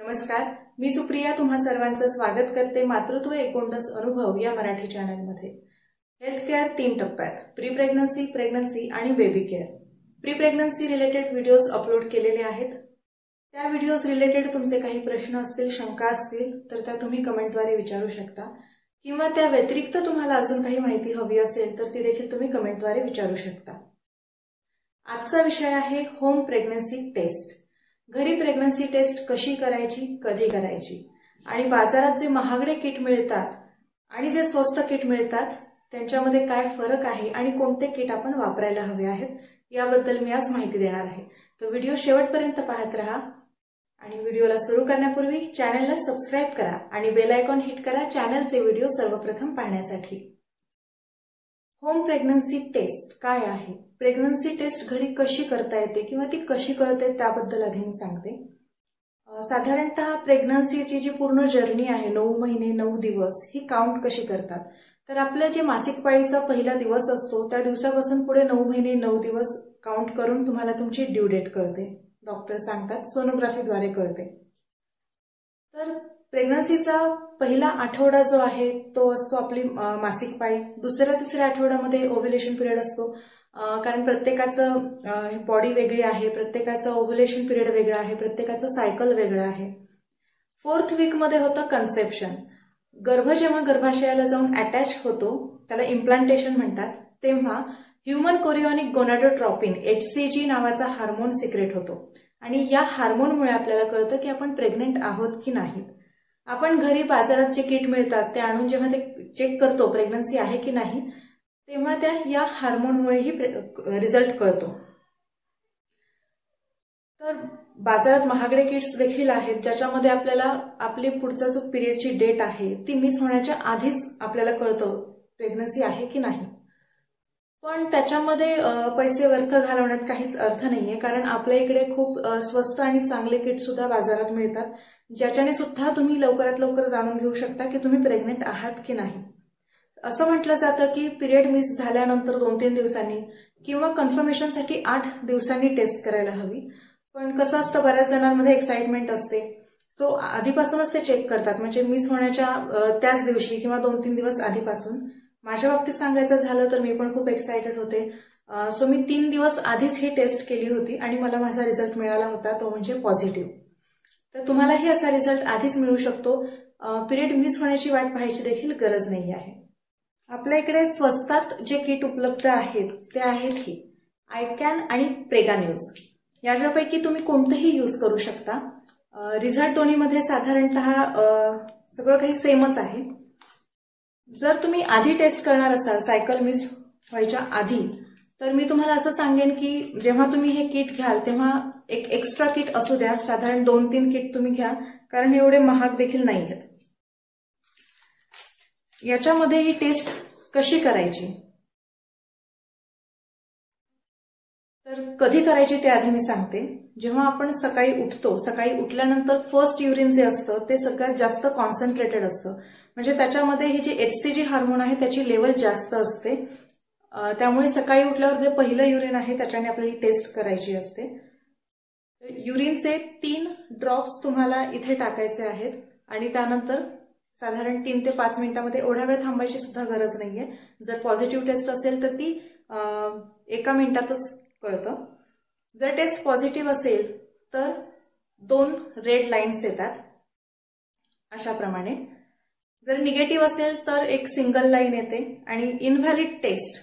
नमस्कार मी सुप्रिया तुम्हा सर्वांचं स्वागत करते मातृत्व एकोणदस अनुभव या मराठी चॅनलमध्ये. हेल्थ केअर तीन टप्प्यात प्री प्रेग्नन्सी प्रेग्नन्सी आणि baby care pre pregnancy related videos upload केलेले आहेत. त्या व्हिडिओज रिलेटेड तुमचे काही प्रश्न असतील शंका असतील तर त्या तुम्ही कमेंटद्वारे विचारू शकता. किंवा त्या व्यतिरिक्त तुम्हाला अजून काही माहिती हवी असेल तर ती देखील तुम्ही कमेंटद्वारे विचारू शकता. आजचा विषय आहे होम प्रेग्नन्सी टेस्ट घरी प्रेग्नन्सी टेस्ट कशी करायची कधी करायची? आणि बाजारात जे महागडे किट मिळतात आणि जे स्वस्त किट मिळतात त्यांच्यामध्ये काय फरक आहे आणि कोणते किट आपण वापरायला हवे आहेत याबद्दल मी आज माहिती देणार आहे. तर व्हिडिओ शेवटपर्यंत पाहत राहा आणि व्हिडिओला सुरू करण्यापूर्वी चॅनलला सबस्क्राईब करा आणि बेल आयकॉन हिट करा चॅनलचे व्हिडिओ सर्वप्रथम पाहण्यासाठी. होम प्रेग्नन्सी टेस्ट काय आहे? प्रेग्नन्सी टेस्ट घरी कशी करता येते किंवा ती कशी कळते त्याबद्दल आधी मी सांगते. साधारणतः प्रेग्नन्सीची जी पूर्ण जर्नी आहे नऊ महिने नऊ दिवस ही काउंट कशी करतात? तर आपलं जे मासिक पाळीचा पहिला दिवस असतो त्या दिवसापासून पुढे नऊ महिने नऊ दिवस काउंट करून तुम्हाला तुमची ड्यू डेट कळते. डॉक्टर सांगतात सोनोग्राफीद्वारे कळते. तर प्रेग्नन्सीचा पहिला आठवडा जो आहे तो असतो आपली मासिक पाळी. दुसऱ्या तिसऱ्या आठवड्यामध्ये ओव्ह्युलेशन पिरियड असतो. कारण प्रत्येकाचं बॉडी वेगळी आहे प्रत्येकाचं ओव्ह्युलेशन पिरियड वेगळं आहे प्रत्येकाचं सायकल वेगळं आहे. फोर्थ वीकमध्ये होतं कन्सेप्शन गर्भ जेव्हा गर्भाशयाला जाऊन अटॅच होतो त्याला इम्प्लांटेशन म्हणतात तेव्हा human chorionic gonadotropin H C G नावाचा हार्मोन सिक्रेट होतो. आणि या हार्मोनमुळे आपल्याला कळतं की आपण प्रेग्नेंट आहोत की नाही आपण घरी बाजारात जे किट मिळतात ते आणून जेव्हा ते चेक करतो प्रेग्नन्सी आहे की नाही तेव्हा त्या या हार्मोनमुळेही रिझल्ट कळतो. तर बाजारात महागडे किट्स देखील आहेत ज्याच्यामध्ये आपल्याला आपली पुढचा जो पिरियडची डेट आहे ती मिस होण्याच्या आधीच आपल्याला कळतं प्रेग्नन्सी आहे की नाही. पण त्याच्यामध्ये पैसे व्यर्थ घालवण्यात काहीच अर्थ नाहीये. कारण आपल्या इकडे खूप स्वस्त आणि चांगले किट सुद्धा बाजारात मिळतात ज्याच्याने सुद्धा तुम्ही लवकरात लवकर जाणून घेऊ शकता की तुम्ही प्रेग्नेंट आहात की नाही. असं म्हटलं जातं की पिरियड मिस झाल्यानंतर दोन तीन दिवसांनी किंवा कन्फर्मेशनसाठी आठ दिवसांनी टेस्ट करायला हवी. पण कसं असतं बऱ्याच जणांमध्ये एक्साइटमेंट असते. सो आधीपासूनच ते चेक करतात. म्हणजे मिस होण्याच्या त्याच दिवशी किंवा दोन तीन दिवस आधीपासून. माझ्या बाबतीत सांगायचं झालं तर मी पण खूप एक्सायटेड होते. सो मी तीन दिवस आधीच ही टेस्ट केली होती आणि मला माझा रिझल्ट मिळाला होता तो म्हणजे पॉझिटिव्ह तर तुम्हालाही असा रिझल्ट आधीच मिळू शकतो. पिरियड मिस होण्याची वाट पाहायची देखील गरज नाही आहे. आपल्या इकडे स्वस्तात जे किट उपलब्ध आहेत ते आहेत ही. आयकॅन आणि प्रेगा न्यूज याच्यापैकी तुम्ही कोणतंही यूज करू शकता. रिझल्ट दोन्हीमध्ये साधारणतः सगळं काही सेमच आहे. जर तुम्ही आधी टेस्ट करणार असाल सायकल मिस व्हायच्या आधी तर मी तुम्हाला असं सांगेन की जेव्हा तुम्ही हे किट घ्याल तेव्हा एक एक्स्ट्रा किट असू द्या. साधारण दोन तीन किट तुम्ही घ्या कारण एवढे महाग देखील नाही आहेत याच्यामध्ये ही टेस्ट कशी करायची? तर कधी करायची ते आधी मी सांगते. जेव्हा आपण सकाळी उठतो सकाळी उठल्यानंतर फर्स्ट युरिन जे असतं ते सगळ्यात जास्त कॉन्सन्ट्रेटेड असतं. म्हणजे त्याच्यामध्ये ही जी एच सी जी हार्मोन आहे त्याची लेवल जास्त असते. त्यामुळे सकाळी उठल्यावर जे पहिलं युरिन आहे त्याच्याने आपल्याला ही टेस्ट करायची असते. युरिनचे तीन ड्रॉप्स तुम्हाला इथे टाकायचे आहेत. आणि त्यानंतर साधारण तीन ते पाच मिनिटांमध्ये एवढ्या वेळ थांबायची सुद्धा गरज नाहीये. जर पॉझिटिव्ह टेस्ट असेल तर ती एका मिनिटातच कळतं. जर टेस्ट पॉझिटिव्ह असेल तर दोन रेड लाईन्स येतात. अशाप्रमाणे. जर निगेटिव्ह असेल तर एक सिंगल लाईन येते आणि इनव्हॅलिड टेस्ट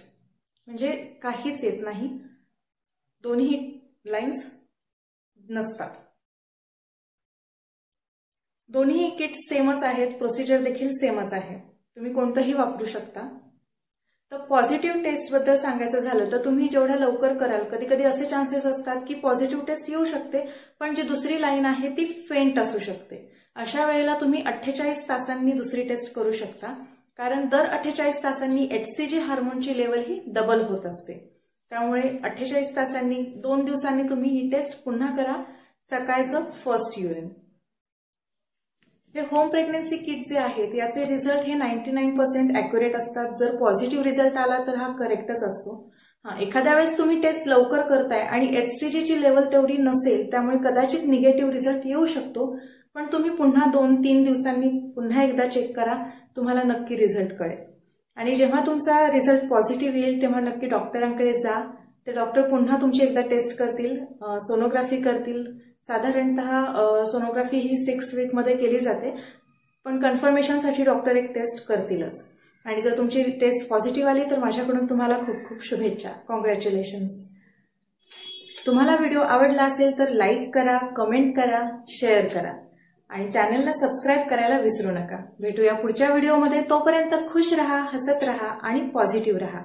म्हणजे काहीच येत नाही. दोन्ही लाईन्स नसतात. दोन्ही किट सेमच आहेत. प्रोसिजर देखील सेमच आहे. तुम्ही कोणतंही वापरू शकता. तर पॉझिटिव्ह टेस्टबद्दल सांगायचं झालं तर तुम्ही जेवढ्या लवकर कराल कधी कधी असे चान्सेस असतात की पॉझिटिव्ह टेस्ट येऊ शकते पण जी दुसरी लाईन आहे ती फेंट असू शकते. अशा वेळेला तुम्ही अठ्ठेचाळीस तासांनी दुसरी टेस्ट करू शकता कारण दर अठ्ठेचाळीस तासांनी एचसीजी हार्मोनची लेवल ही डबल होत असते. त्यामुळे अठ्ठेचाळीस तासांनी दोन दिवसांनी तुम्ही ही टेस्ट पुन्हा करा सकाळचं फर्स्ट युरिन हे होम प्रेग्नन्सी किट जे आहेत याचे रिझल्ट हे नाईन्टी नाईन पर्सेंट अॅक्युरेट असतात. जर पॉझिटिव्ह रिझल्ट आला तर हा करेक्टच असतो. हा एखाद्या वेळेस तुम्ही टेस्ट लवकर करताय आणि एच सी जीची लेवल तेवढी नसेल त्यामुळे कदाचित निगेटिव्ह रिझल्ट येऊ शकतो. पण तुम्ही पुन्हा दोन तीन दिवसांनी पुन्हा एकदा चेक करा तुम्हाला नक्की रिझल्ट कळेल. आणि जेव्हा तुमचा रिझल्ट पॉझिटिव्ह येईल तेव्हा नक्की डॉक्टरांकडे जा. ते डॉक्टर पुन्हा तुमची एकदा टेस्ट करतील सोनोग्राफी करतील. साधारणतः सोनोग्राफी ही सिक्स वीकमध्ये केली जाते. पण कन्फर्मेशनसाठी डॉक्टर एक टेस्ट करतीलच. आणि जर तुमची टेस्ट पॉझिटिव्ह आली तर माझ्याकडून तुम्हाला खूप खूप शुभेच्छा. कॉंग्रॅच्युलेशन्स तुम्हाला व्हिडिओ आवडला असेल तर लाईक करा कमेंट करा शेअर करा. आणि चॅनलला सबस्क्राईब करायला विसरू नका. भेटूया पुढच्या व्हिडिओमध्ये तोपर्यंत खुश रहा हसत रहा आणि पॉझिटिव्ह रहा.